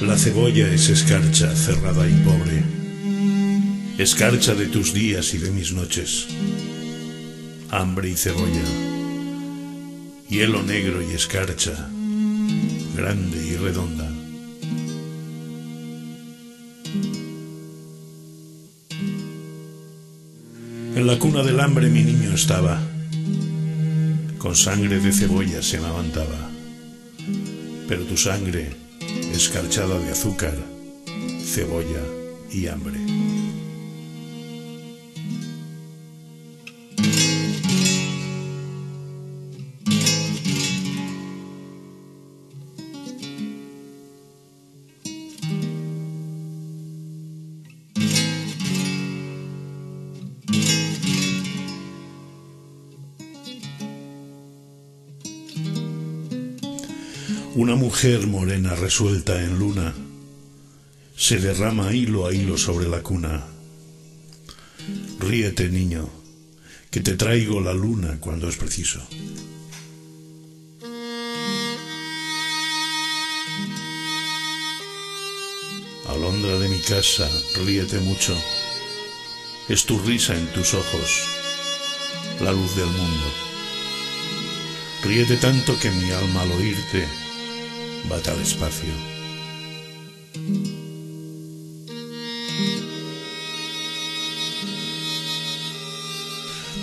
La cebolla es escarcha cerrada y pobre, escarcha de tus días y de mis noches, hambre y cebolla, hielo negro y escarcha, grande y redonda. En la cuna del hambre mi niño estaba, con sangre de cebolla se amamantaba, pero tu sangre, escarchada de azúcar, cebolla y hambre. Una mujer morena resuelta en luna se derrama hilo a hilo sobre la cuna. Ríete, niño, que te traigo la luna cuando es preciso. Alondra de mi casa, ríete mucho. Es tu risa en tus ojos, la luz del mundo. Ríete tanto que mi alma al oírte bata al espacio.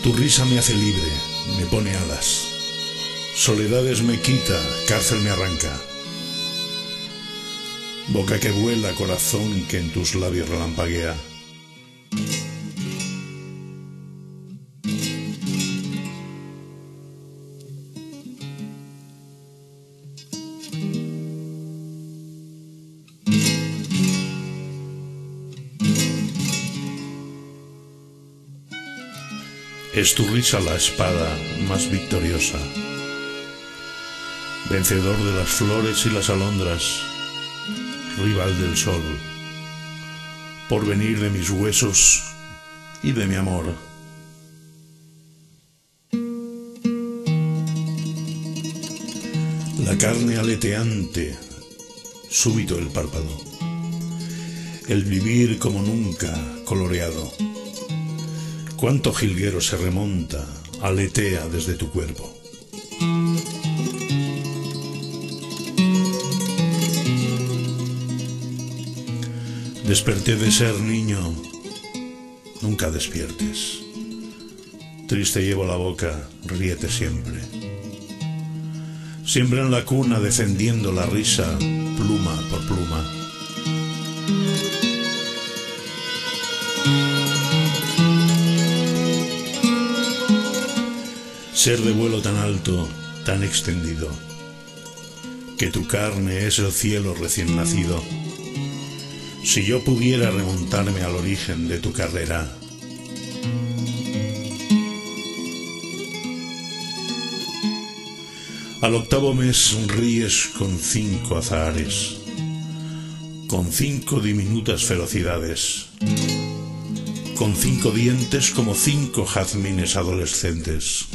Tu risa me hace libre, me pone alas. Soledades me quita, cárcel me arranca. Boca que vuela, corazón que en tus labios relampaguea. Es tu risa la espada más victoriosa, vencedor de las flores y las alondras, rival del sol, por venir de mis huesos y de mi amor. La carne aleteante, súbito el párpado, el vivir como nunca coloreado Cuánto jilguero se remonta, aletea desde tu cuerpo. Desperté de ser niño, nunca despiertes. Triste llevo la boca, ríete siempre. Siempre en la cuna defendiendo la risa, pluma por pluma. Ser de vuelo tan alto, tan extendido, que tu carne es el cielo recién nacido. Si yo pudiera remontarme al origen de tu carrera, al octavo mes sonríes con cinco azahares, con cinco diminutas ferocidades con cinco dientes como cinco jazmines adolescentes.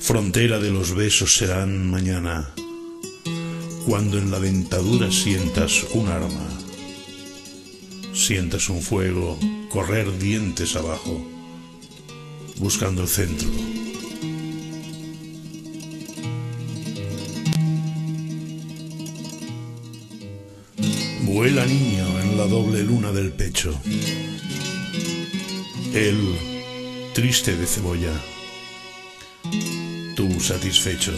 Frontera de los besos serán mañana, cuando en la dentadura sientas un arma, sientas un fuego correr dientes abajo, buscando el centro. Vuela niño en la doble luna del pecho. Él, triste de cebolla. Tú satisfecho.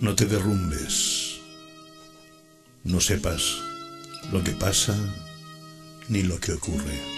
No te derrumbes. No sepas lo que pasa ni lo que ocurre.